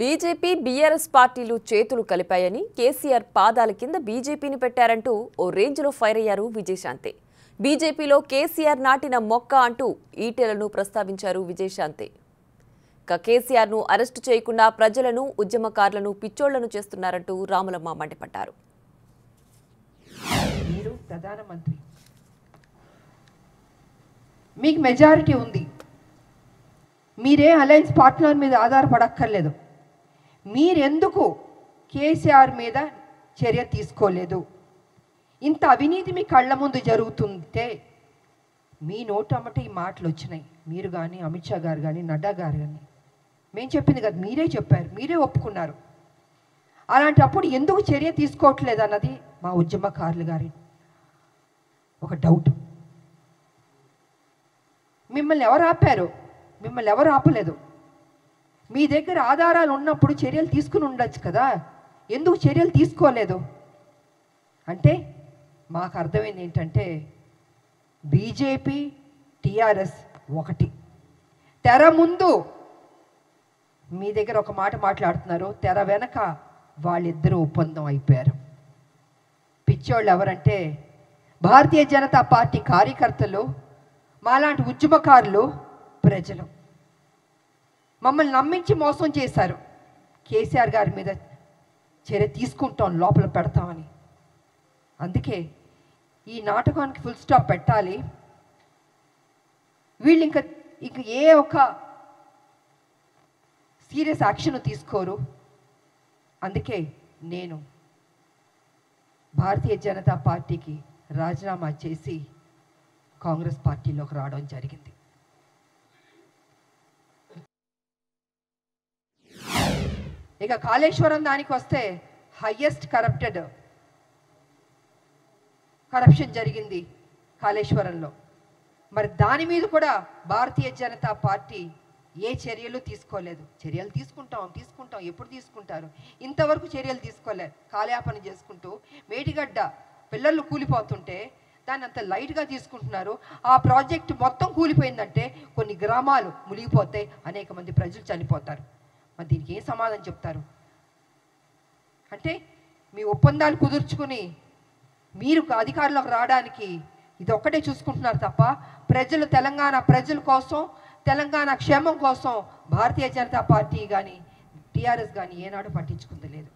BJP BRS పార్టీలు చేతులు కలిపాయని కేసీఆర్ పాదాల కింద బీజేపీని పెట్టారంటూ ఓ రేంజ్లో ఫైర్ అయ్యారు విజయశాంతి. బీజేపీలో కేసీఆర్ నాటిన మొక్క అంటూ ఈటెలను ప్రస్తావించారు విజయశాంతి. ఇక కేసీఆర్ను అరెస్టు చేయకుండా ప్రజలను ఉద్యమకారులను పిచ్చోళ్ళను చేస్తున్నారంటూ రాములమ్మ మండిపడ్డారు. మీరు ప్రధానమంత్రి మీకు మెజారిటీ ఉంది. మీరే అలయన్స్ పార్ట్నర్ మీద ఆధారపడక్కర్లేదు. మీరెందుకు కేసీఆర్ మీద చర్య తీసుకోలేదు? ఇంత అవినీతి మీ కళ్ళ ముందు జరుగుతుంటే మీ నోటమ్మట ఈ మాటలు వచ్చినాయి. మీరు కానీ అమిత్ షా గారు కానీ నడ్డా గారు కానీ మేము చెప్పింది కదా మీరే చెప్పారు మీరే ఒప్పుకున్నారు. అలాంటప్పుడు ఎందుకు చర్య తీసుకోవట్లేదు అన్నది మా ఉద్యమకారులు గారి ఒక డౌట్. మిమ్మల్ని ఎవరు ఆపారు? మిమ్మల్ని ఎవరు ఆపలేదు? మీ దగ్గర ఆధారాలు ఉన్నప్పుడు చర్యలు తీసుకుని ఉండొచ్చు కదా. ఎందుకు చర్యలు తీసుకోలేదు? అంటే మాకు అర్థమైంది ఏంటంటే బీజేపీ టీఆర్ఎస్ ఒకటి. తెర ముందు మీ దగ్గర ఒక మాట మాట్లాడుతున్నారు తెర వెనక వాళ్ళిద్దరూ ఒప్పందం అయిపోయారు. పిచ్చోళ్ళు ఎవరంటే భారతీయ జనతా పార్టీ కార్యకర్తలు మాలాంటి ఉద్యమకారులు ప్రజలు. మమ్మల్ని నమ్మించి మోసం చేశారు. కేసీఆర్ గారి మీద చర్య తీసుకుంటాం లోపల పెడతామని. అందుకే ఈ నాటకానికి ఫుల్ స్టాప్ పెట్టాలి. వీళ్ళు ఇంకా ఇంక ఏ ఒక సీరియస్ యాక్షన్ తీసుకోరు. అందుకే నేను భారతీయ జనతా పార్టీకి రాజీనామా చేసి కాంగ్రెస్ పార్టీలోకి రావడం జరిగింది. ఇక కాళేశ్వరం దానికి వస్తే హయ్యెస్ట్ కరప్టెడ్ కరప్షన్ జరిగింది కాళేశ్వరంలో. మరి దాని మీద కూడా భారతీయ జనతా పార్టీ ఏ చర్యలు తీసుకోలేదు. చర్యలు తీసుకుంటాం తీసుకుంటాం ఎప్పుడు తీసుకుంటారు? ఇంతవరకు చర్యలు తీసుకోలేదు కాలయాపన చేసుకుంటూ మేటిగడ్డ పిల్లలు కూలిపోతుంటే దాన్ని అంత లైట్గా తీసుకుంటున్నారు. ఆ ప్రాజెక్ట్ మొత్తం కూలిపోయిందంటే కొన్ని గ్రామాలు మునిగిపోతాయి అనేక మంది ప్రజలు చనిపోతారు. మరి దీనికి ఏం సమాధానం చెప్తారు? అంటే మీ ఒప్పందాలు కుదుర్చుకుని మీరు అధికారంలోకి రావడానికి ఇది ఒక్కటే చూసుకుంటున్నారు తప్ప ప్రజలు తెలంగాణ ప్రజల కోసం తెలంగాణ క్షేమం కోసం భారతీయ జనతా పార్టీ కానీ టీఆర్ఎస్ కానీ ఏనాడు పట్టించుకుంది లేదు.